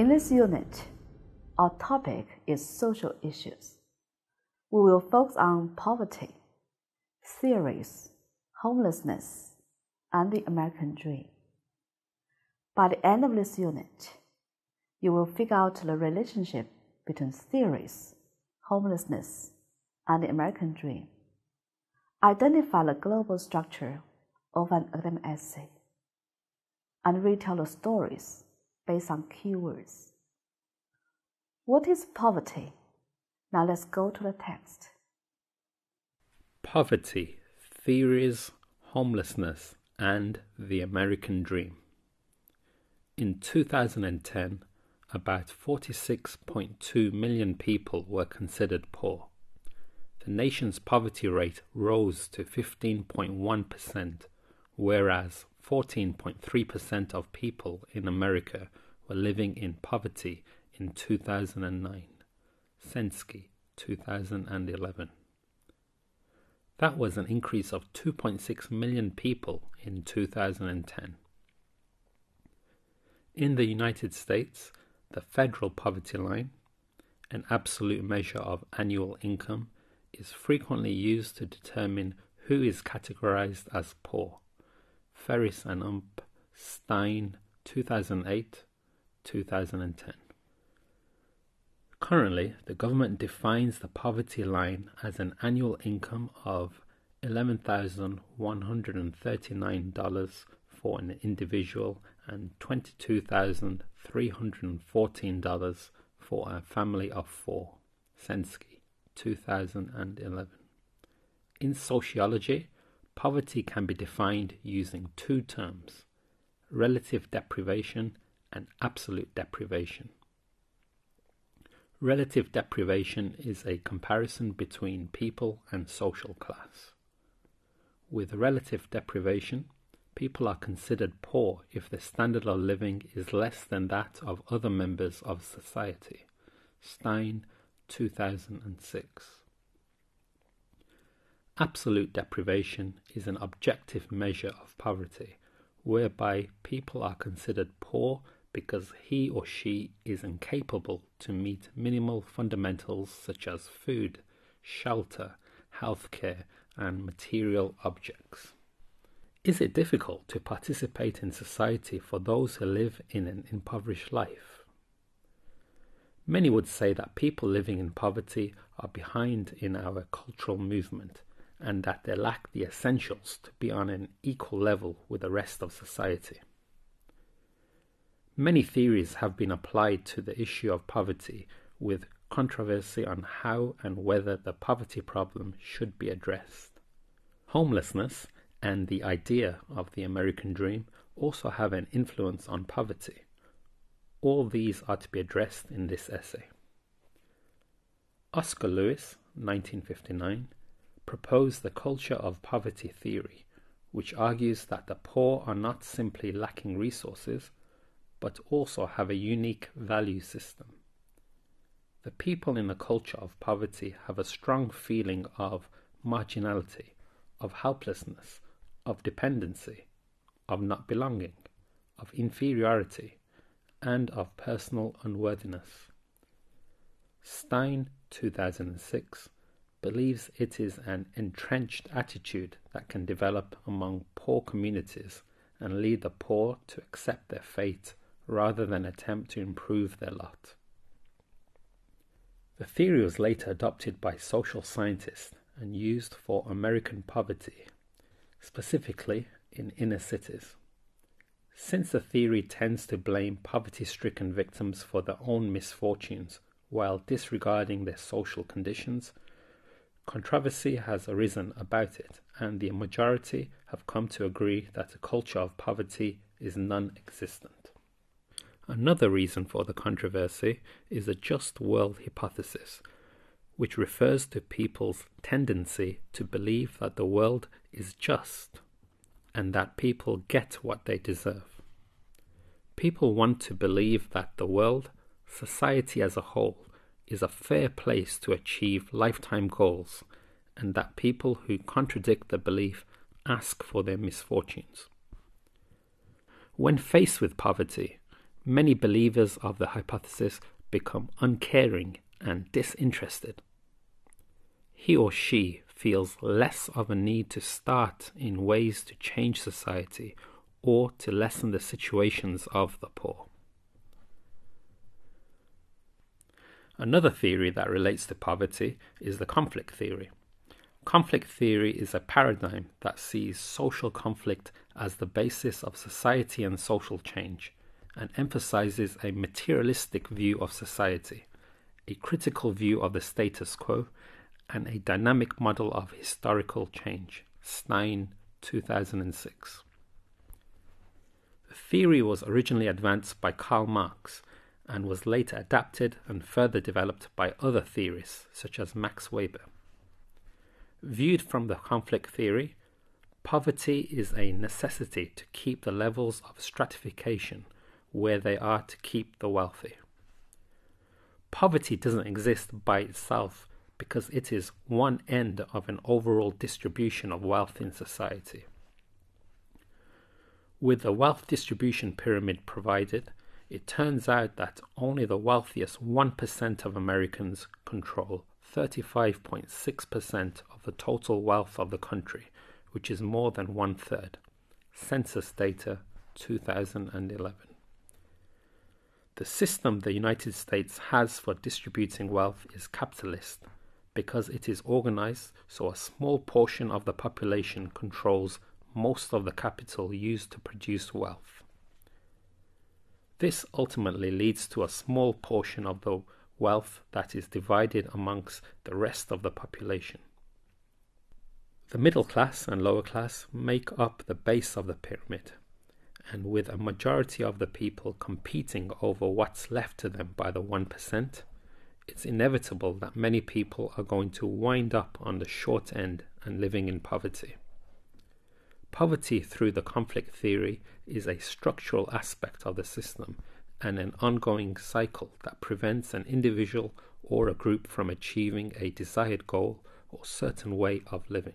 In this unit, our topic is social issues. We will focus on poverty, theories, homelessness, and the American dream. By the end of this unit, you will figure out the relationship between theories, homelessness, and the American dream. Identify the global structure of an academic essay and retell the stories based on keywords. What is poverty? Now let's go to the text. Poverty, Theories, Homelessness, and the American Dream. In 2010, about 46.2 million people were considered poor. The nation's poverty rate rose to 15.1%, whereas 14.3% of people in America were living in poverty in 2009. Censky, 2011. That was an increase of 2.6 million people in 2010. In the United States, the federal poverty line, an absolute measure of annual income, is frequently used to determine who is categorized as poor. Ferris and Ump, Stein, 2008, 2010. Currently, the government defines the poverty line as an annual income of $11,139 for an individual and $22,314 for a family of four. Censky, 2011. In sociology, poverty can be defined using two terms relative deprivation and absolute deprivation. Relative deprivation is a comparison between people and social class. With relative deprivation, people are considered poor if their standard of living is less than that of other members of society. Stein, 2006. Absolute deprivation is an objective measure of poverty, whereby people are considered poor because he or she is incapable to meet minimal fundamentals such as food, shelter, healthcare, and material objects. Is it difficult to participate in society for those who live in an impoverished life? Many would say that people living in poverty are behind in our cultural movement and that they lack the essentials to be on an equal level with the rest of society. Many theories have been applied to the issue of poverty, with controversy on how and whether the poverty problem should be addressed. Homelessness and the idea of the American dream also have an influence on poverty. All these are to be addressed in this essay. Oscar Lewis, 1959, proposed the culture of poverty theory, which argues that the poor are not simply lacking resources but also have a unique value system. The people in the culture of poverty have a strong feeling of marginality, of helplessness, of dependency, of not belonging, of inferiority, and of personal unworthiness. Stein, 2006, believes it is an entrenched attitude that can develop among poor communities and lead the poor to accept their fate rather than attempt to improve their lot. The theory was later adopted by social scientists and used for American poverty, specifically in inner cities. Since the theory tends to blame poverty stricken victims for their own misfortunes while disregarding their social conditions, controversy has arisen about it, and the majority have come to agree that a culture of poverty is non existent. Another reason for the controversy is the just world hypothesis, which refers to people's tendency to believe that the world is just and that people get what they deserve. People want to believe that the world, society as a whole, is a fair place to achieve lifetime goals and that people who contradict the belief ask for their misfortunes. When faced with poverty, many believers of the hypothesis become uncaring and disinterested. He or she feels less of a need to start in ways to change society or to lessen the situations of the poor. Another theory that relates to poverty is the conflict theory. Conflict theory is a paradigm that sees social conflict as the basis of society and social change and emphasizes a materialistic view of society, a critical view of the status quo, and a dynamic model of historical change. Stein, 2006. The theory was originally advanced by Karl Marx and was later adapted and further developed by other theorists such as Max Weber. Viewed from the conflict theory, poverty is a necessity to keep the levels of stratification where they are to keep the wealthy. Poverty doesn't exist by itself because it is one end of an overall distribution of wealth in society. With the wealth distribution pyramid provided, it turns out that only the wealthiest 1% of Americans control 35.6% of the total wealth of the country, which is more than one third. Census data 2011. The system the United States has for distributing wealth is capitalist because it is organized so a small portion of the population controls most of the capital used to produce wealth. This ultimately leads to a small portion of the wealth that is divided amongst the rest of the population. The middle class and lower class make up the base of the pyramid, and with a majority of the people competing over what's left to them by the 1%, it's inevitable that many people are going to wind up on the short end and living in poverty. Poverty through the conflict theory is a structural aspect of the system and an ongoing cycle that prevents an individual or a group from achieving a desired goal or certain way of living.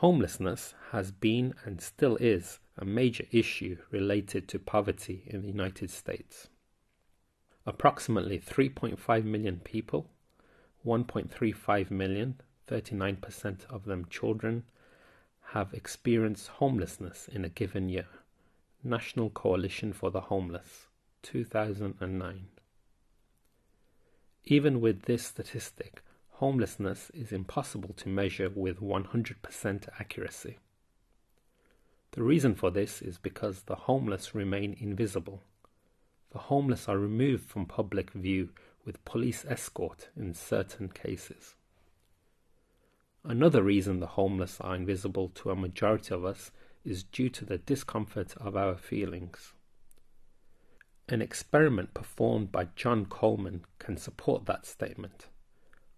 Homelessness has been and still is a major issue related to poverty in the United States. Approximately 3.5 million people, 1.35 million, 39% of them children, have experienced homelessness in a given year. National Coalition for the Homeless, 2009. Even with this statistic, homelessness is impossible to measure with 100% accuracy. The reason for this is because the homeless remain invisible. The homeless are removed from public view with police escort in certain cases. Another reason the homeless are invisible to a majority of us is due to the discomfort of our feelings. An experiment performed by John Coleman can support that statement.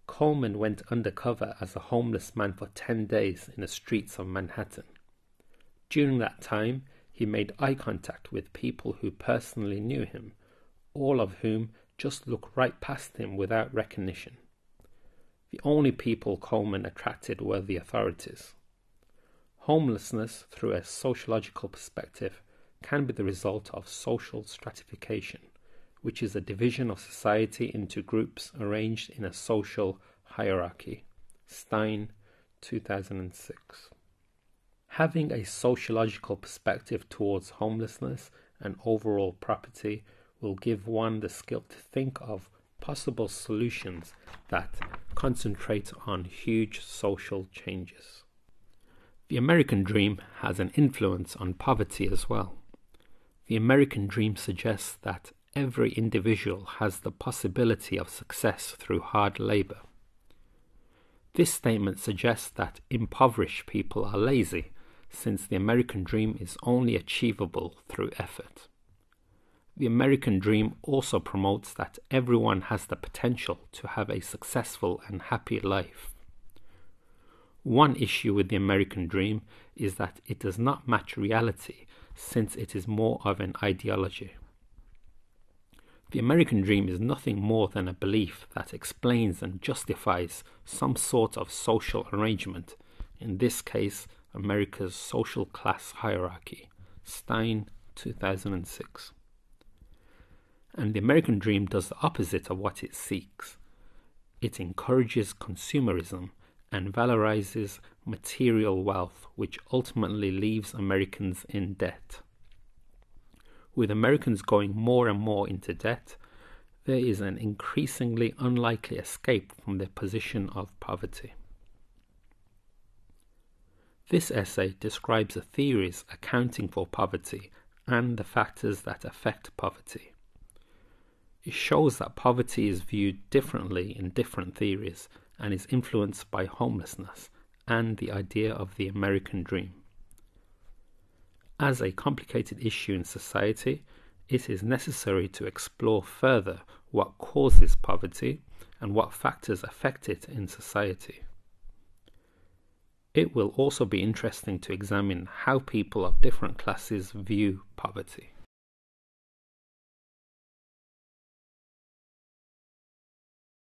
Coleman went undercover as a homeless man for 10 days in the streets of Manhattan. During that time, he made eye contact with people who personally knew him, all of whom just looked right past him without recognition. The only people Coleman attracted were the authorities. Homelessness, through a sociological perspective, can be the result of social stratification, which is a division of society into groups arranged in a social hierarchy. Stein, 2006. Having a sociological perspective towards homelessness and overall property will give one the skill to think of possible solutions that concentrate on huge social changes. The American dream has an influence on poverty as well. The American dream suggests that every individual has the possibility of success through hard labor. This statement suggests that impoverished people are lazy, since the American dream is only achievable through effort. The American dream also promotes that everyone has the potential to have a successful and happy life. One issue with the American dream is that it does not match reality since it is more of an ideology. The American dream is nothing more than a belief that explains and justifies some sort of social arrangement, in this case, America's social class hierarchy. Stein, 2006. And the American dream does the opposite of what it seeks. It encourages consumerism and valorizes material wealth, which ultimately leaves Americans in debt. With Americans going more and more into debt, there is an increasingly unlikely escape from their position of poverty. This essay describes the theories accounting for poverty and the factors that affect poverty. It shows that poverty is viewed differently in different theories and is influenced by homelessness and the idea of the American dream. As a complicated issue in society, it is necessary to explore further what causes poverty and what factors affect it in society. It will also be interesting to examine how people of different classes view poverty.